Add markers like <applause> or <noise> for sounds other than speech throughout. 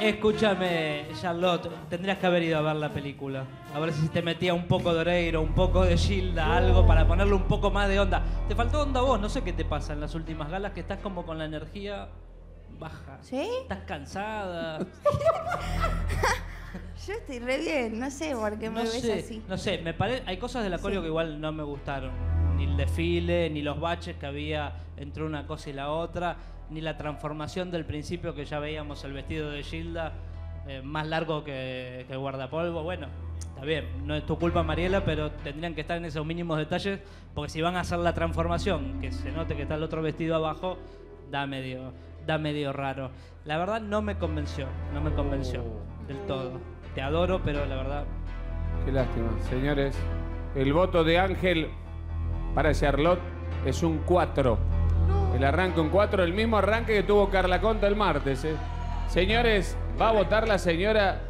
Escúchame, Charlotte, tendrías que haber ido a ver la película. A ver si te metía un poco de Oreiro, un poco de Gilda, algo para ponerle un poco más de onda. Te faltó onda a vos, no sé qué te pasa en las últimas galas, que estás como con la energía baja. ¿Sí? Estás cansada. <laughs> Yo estoy re bien, no sé por qué me No ves sé, así. no sé, me pare... hay cosas de la coreo Sí. que igual no me gustaron. Ni el desfile, ni los baches que había entre una cosa y la otra, ni la transformación del principio que ya veíamos el vestido de Gilda eh, más largo que, que el guardapolvo. Bueno, está bien, no es tu culpa Mariela, pero tendrían que estar en esos mínimos detalles, porque si van a hacer la transformación, que se note que está el otro vestido abajo, da medio, da medio raro. La verdad no me convenció, no me convenció del todo. Te adoro, pero la verdad Qué lástima. Señores, el voto de Ángel para Charlotte es un 4. El arranque un 4, el mismo arranque que tuvo Carla Conta el martes. ¿eh? Señores, va a votar la señora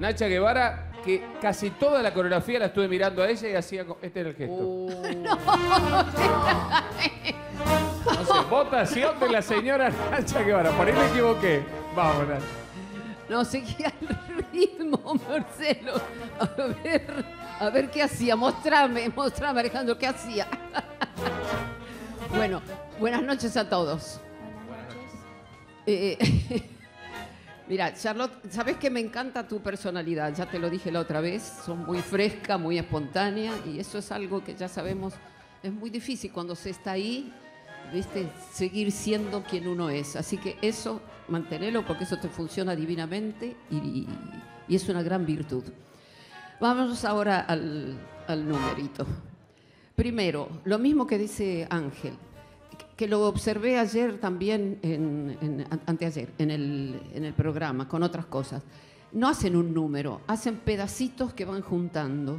Nacha Guevara, que casi toda la coreografía la estuve mirando a ella y hacía... Este era el gesto. No sé, votación de la señora Nacha Guevara. Por ahí me equivoqué. Vamos, Nacha. No seguía el ritmo, Marcelo. A ver, a ver qué hacía. Mostrame, mostrame, Alejandro, qué hacía. Bueno, buenas noches a todos. Eh, <laughs> mira, Charlotte, sabes que me encanta tu personalidad, ya te lo dije la otra vez, sos muy fresca, muy espontánea y eso es algo que ya sabemos, es muy difícil cuando se está ahí, viste, seguir siendo quien uno es. Así que eso, mantenerlo porque eso te funciona divinamente y, y es una gran virtud. Vamos ahora al, al numerito. Primero, lo mismo que dice Ángel, que lo observé ayer también, en, en- an- anteayer, en el programa, con otras cosas. No hacen un número, hacen pedacitos que van juntando.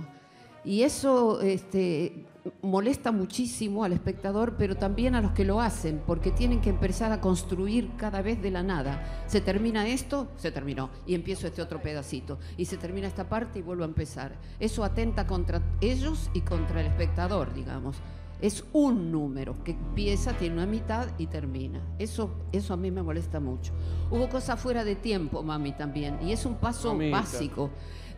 Y eso este, molesta muchísimo al espectador, pero también a los que lo hacen, porque tienen que empezar a construir cada vez de la nada. Se termina esto, se terminó, y empiezo este otro pedacito. Y se termina esta parte y vuelvo a empezar. Eso atenta contra ellos y contra el espectador, digamos. Es un número que empieza, tiene una mitad y termina. Eso, eso a mí me molesta mucho. Hubo cosas fuera de tiempo, mami, también, y es un paso Mamita. básico.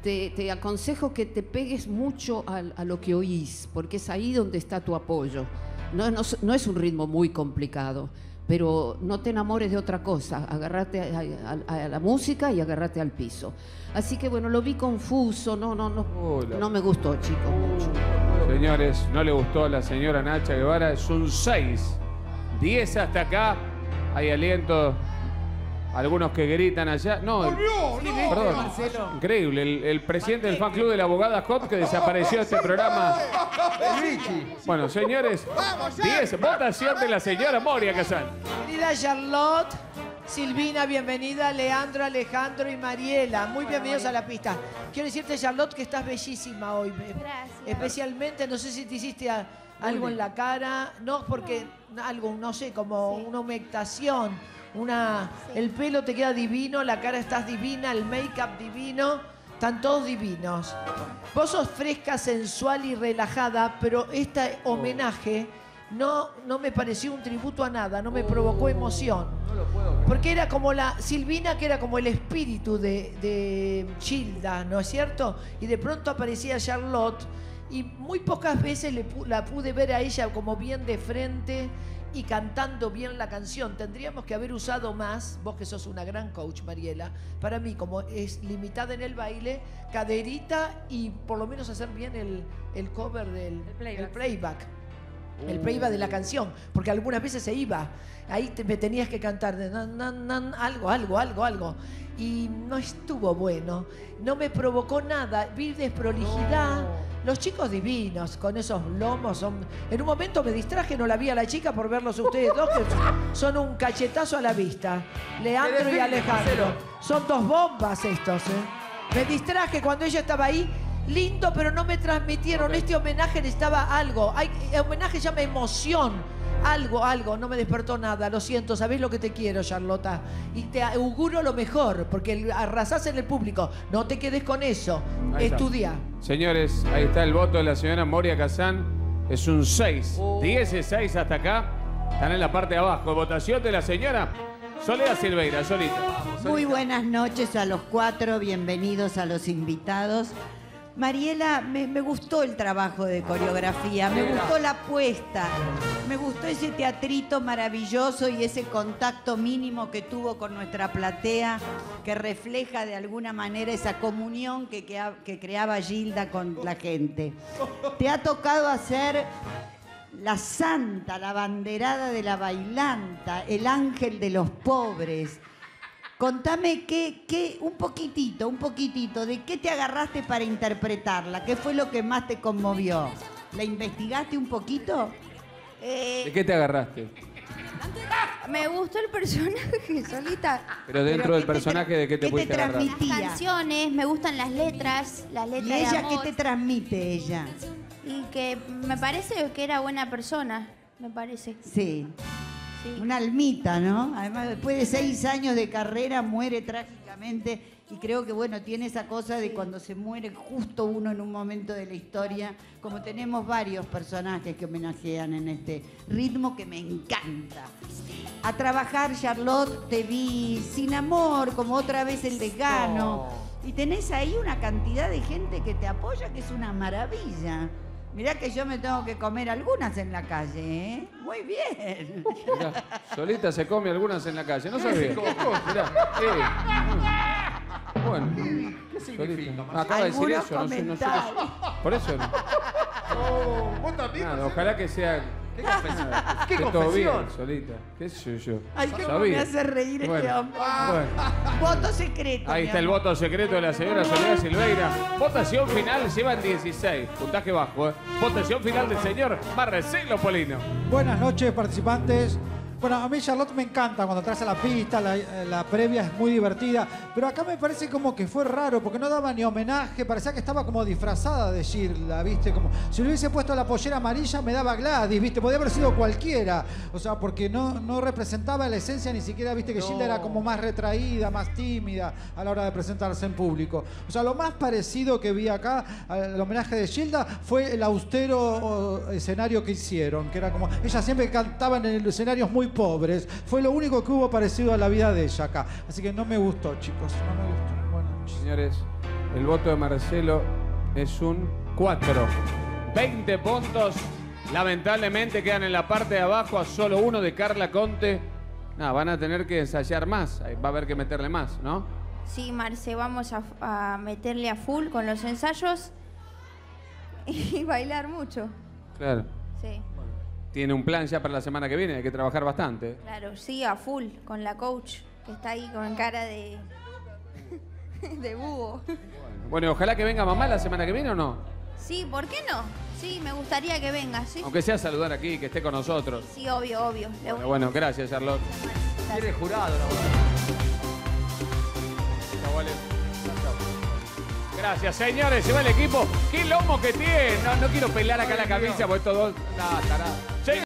Te, te aconsejo que te pegues mucho a, lo que oís, porque es ahí donde está tu apoyo. No, no, es- no es un ritmo muy complicado, pero no te enamores de otra cosa. Agarrate a, a- a la música y agarrate al piso. Así que bueno, lo vi confuso, no, no, no, Hola. no me gustó, chicos, mucho. Señores, no le gustó a la señora Nacha Guevara, es un 6. 10 hasta acá. Hay aliento. Algunos que gritan allá. No, el- perdón. Increíble. El, el presidente del fan club de la abogada Scott que desapareció de este programa. Bueno, señores, 10. Votación de la señora Moria Casal. Bienvenida Charlotte, Silvina, bienvenida Leandro, Alejandro y Mariela. Muy bienvenidos a la pista. Quiero decirte, Charlotte, que estás bellísima hoy. Gracias. Especialmente, no sé si te hiciste a- algo en la cara, no porque algo, no sé, como Sí. una humectación, una, el pelo te queda divino, la cara estás divina, el make-up divino, están todos divinos. Vos sos fresca, sensual y relajada, pero este homenaje no, no me pareció un tributo a nada, no me provocó emoción. Porque era como la Silvina, que era como el espíritu de, de Gilda, ¿no es cierto? Y de pronto aparecía Charlotte y muy pocas veces le pu- la pude ver a ella como bien de frente y cantando bien la canción. Tendríamos que haber usado más, vos que sos una gran coach, Mariela, para mí como es limitada en el baile, caderita y por lo menos hacer bien el, el cover del playback. el playback el playback de la canción, porque algunas veces se iba. Ahí te- me tenías que cantar de nan, nan, nan, algo, algo, algo, algo. Y no estuvo bueno. No me provocó nada. Vi desprolijidad. Los chicos divinos, con esos lomos. Son... En un momento me distraje, no la vi a la chica por verlos a ustedes dos, que son un cachetazo a la vista. Leandro y Alejandro. Son dos bombas estos, ¿eh? Me distraje cuando ella estaba ahí. Lindo, pero no me transmitieron. Este homenaje necesitaba algo. Hay, el homenaje llama emoción. Algo, algo. No me despertó nada. Lo siento. Sabés lo que te quiero, Charlota. Y te auguro lo mejor, porque arrasás en el público. No te quedes con eso. Ahí está. Estudia. Señores, ahí está el voto de la señora Moria Kazán. Es un 6. 10 es 6 hasta acá. Están en la parte de abajo. Votación de la señora Soledad Silveira, solita. Muy buenas noches a los cuatro, bienvenidos a los invitados. Mariela, me, gustó el trabajo de coreografía, me gustó la puesta, me gustó ese teatrito maravilloso y ese contacto mínimo que tuvo con nuestra platea, que refleja de alguna manera esa comunión que, que, que creaba Gilda con la gente. Te ha tocado hacer la santa, la banderada de la bailanta, el ángel de los pobres. Contame qué, qué, un poquitito, un poquitito, de qué te agarraste para interpretarla, qué fue lo que más te conmovió. ¿La investigaste un poquito? Eh, ¿De qué te agarraste? me gustó el personaje, <laughs> solita. Pero dentro Pero del ¿qué te personaje, ¿de qué te qué te agarrar? Las canciones, me gustan las letras, las ¿Y letras de ella qué te transmite ella? Y que me parece que era buena persona, me parece. Sí, Sí. una almita, ¿no? Además, después de seis años de carrera muere trágicamente y creo que, bueno, tiene esa cosa de cuando se muere justo uno en un momento de la historia, como tenemos varios personajes que homenajean en este ritmo que me encanta. A trabajar, Charlotte, te vi sin amor, como otra vez el decano. Y tenés ahí una cantidad de gente que te apoya que es una maravilla. Mirá que yo me tengo que comer algunas en la calle, ¿eh? Muy bien. Mirá, solita se come algunas en la calle. No sabía. Mirá, eh. Bueno. ¿Qué significa? Acaba de decir eso. No sé, no sé qué- comentarios. Por eso no. ¿Vos también? Nada, ojalá que sea. ¿Qué confesión? <laughs> ¿Qué todo bien, solita. ¿Qué sé yo? Ay, cómo Sabía. me hace reír este Bueno, hombre. bueno. Voto secreto. Ahí mi está el amor. voto secreto de la señora Soledad Silveira. Votación final, llevan 16. Puntaje bajo, ¿eh? Votación final del señor Marcelo Polino. Buenas noches, participantes. Bueno, a mí Charlotte me encanta cuando traes a la pista, la, la previa es muy divertida, pero acá me parece como que fue raro, porque no daba ni homenaje, parecía que estaba como disfrazada de Gilda, ¿viste? Como si le hubiese puesto la pollera amarilla me daba Gladys, ¿viste? Podía haber sido cualquiera, o sea, porque no, no representaba la esencia ni siquiera, ¿viste? Que Gilda era como más retraída, más tímida a la hora de presentarse en público. O sea, lo más parecido que vi acá al homenaje de Gilda fue el austero escenario que hicieron, que era como, ella siempre cantaba en escenarios muy pobres, fue lo único que hubo parecido a la vida de ella acá. Así que no me gustó, chicos, no me gustó. Noches. Señores, el voto de Marcelo es un 4. 20 puntos. Lamentablemente quedan en la parte de abajo a solo uno de Carla Conte. Nada, van a tener que ensayar más. Va a haber que meterle más, ¿no? Sí, Marce, vamos a, a meterle a full con los ensayos y <laughs> bailar mucho. Claro. Sí, Tiene un plan ya para la semana que viene. Hay que trabajar bastante. claro, sí, a full con la coach que está ahí con cara de <laughs> de búho. Bueno, y ojalá que venga mamá la semana que viene o no. Sí, ¿por qué no? Sí, me gustaría que venga, sí. Aunque sea saludar aquí, que esté con nosotros. Sí, obvio, obvio. Bueno, bueno, gracias, Charlotte. Tiene jurado, la. Gracias, señores. Se va el equipo. ¡Qué lomo que tiene! No, no quiero pelar acá la camisa porque todo. Nah, tarado.